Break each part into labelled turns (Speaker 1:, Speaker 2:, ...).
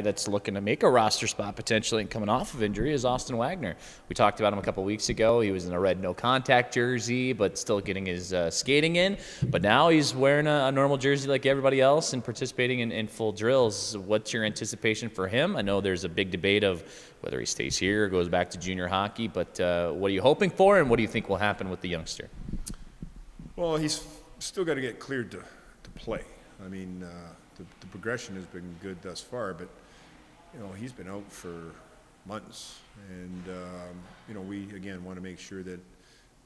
Speaker 1: that's looking to make a roster spot potentially and coming off of injury is Austin Wagner. We talked about him a couple weeks ago. He was in a red no contact jersey, but still getting his uh, skating in. But now he's wearing a, a, normal jersey like everybody else and participating in, in, full drills. What's your anticipation for him? I know there's a big debate of whether he stays here or goes back to junior hockey, but uh, what are you hoping for and what do you think will happen with the youngster?
Speaker 2: Well, he's still got to get cleared to, to play. I mean, uh, the, the progression has been good thus far, but you know, he's been out for months, and um, you know, we again want to make sure that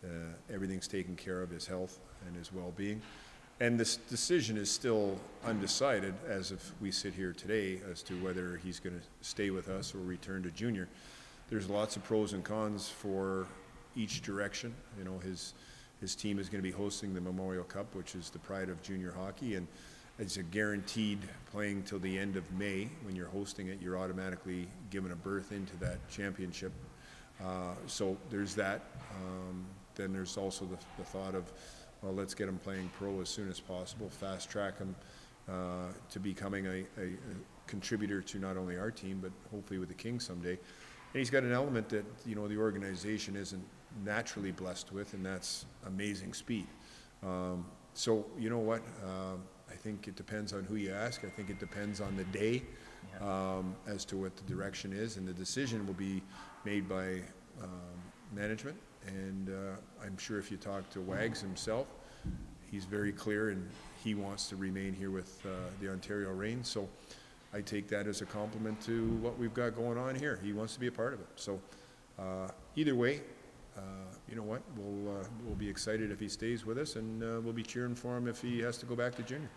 Speaker 2: uh, everything's taken care of, his health and his well-being. And this decision is still undecided as if we sit here today as to whether he's going to stay with us or return to junior. There's lots of pros and cons for each direction. You know, his his team is going to be hosting the Memorial Cup, which is the pride of junior hockey, and it's a guaranteed playing till the end of May. When you're hosting it, you're automatically given a berth into that championship. Uh, so there's that. Um, then there's also the, the, thought of, well, let's get him playing pro as soon as possible, fast track him uh, to becoming a, a, a, contributor to not only our team, but hopefully with the Kings someday. And he's got an element that, you know, the organization isn't naturally blessed with, and that's amazing speed. Um, so, you know what? I think it depends on who you ask. I think it depends on the day um, as to what the direction is, and the decision will be made by um, management. And uh, I'm sure if you talk to Wags himself, he's very clear and he wants to remain here with uh, the Ontario Reign. So I take that as a compliment to what we've got going on here. He wants to be a part of it. So uh, either way, uh, you know what? We'll uh, we'll be excited if he stays with us, and uh, we'll be cheering for him if he has to go back to junior.